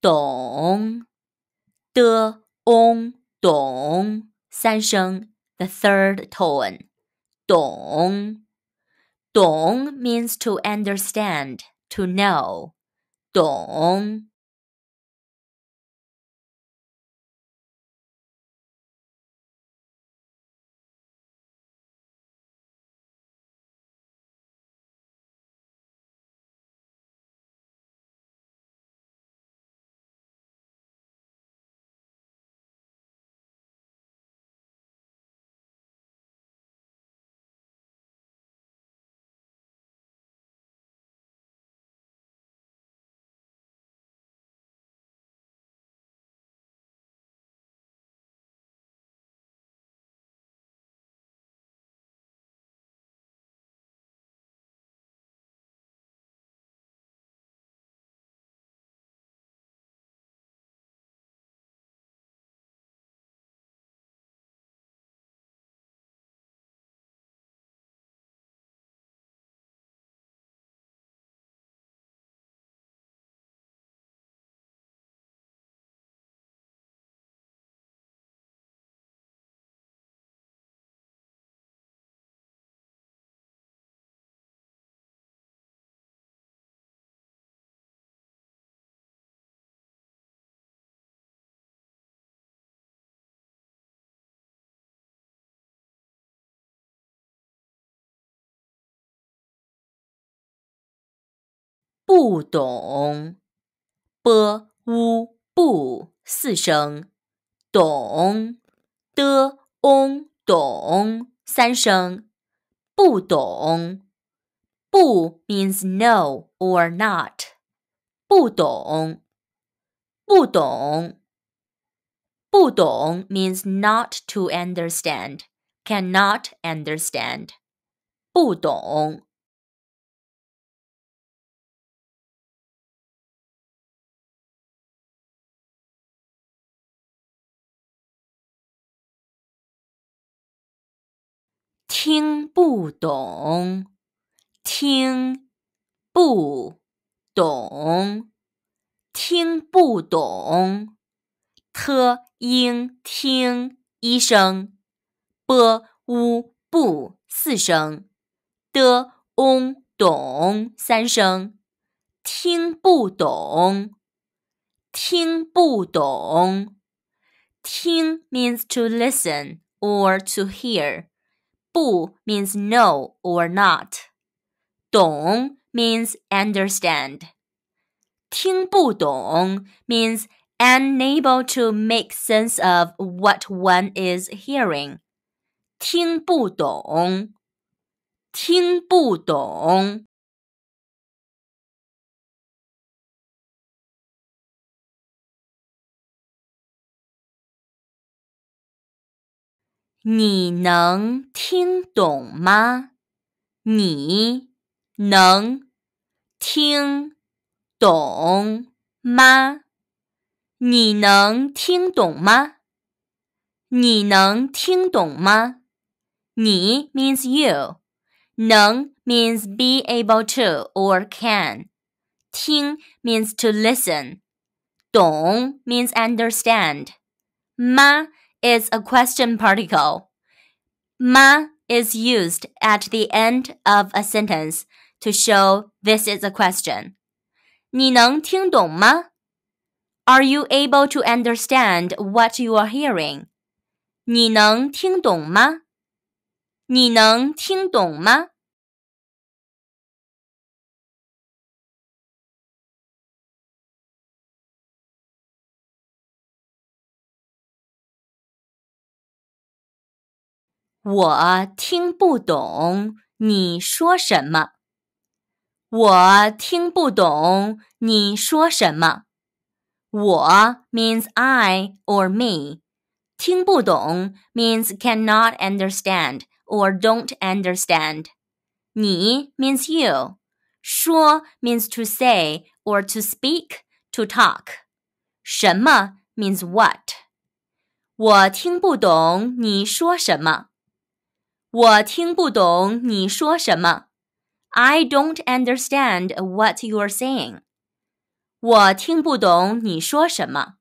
懂的 on 懂三声 the third tone 懂懂 means to understand to know 懂 不懂，b u 不四声，懂的 on 懂三声，不懂。不 means no or not，不懂，不懂，不懂 means not to understand, cannot understand，不懂。 听不懂，听不懂，听不懂。t 应听一声，b u 不四声，d ong 懂三声。听不懂，听不懂。听 means to listen or to hear. 不 means no or not. 懂 means understand. 听不懂 means unable to make sense of what one is hearing. 听不懂，听不懂。 你能听懂吗？你能听懂吗？你能听懂吗？你能听懂吗？你 means you，能 means be able to or can，听 means to listen，懂 means understand，吗 ？is a question particle. Ma is used at the end of a sentence to show this is a question. 你能听懂吗? Are you able to understand what you are hearing? 你能听懂吗？你能听懂吗？ 我听不懂你说什么。我听不懂你说什么。我 means I or me. 听不懂 means cannot understand or don't understand. 你 means you. 说 means to say or to speak, to talk. 什么 means what. 我听不懂你说什么。我听不懂你说什么。I don't understand what you're saying. 我听不懂你说什么。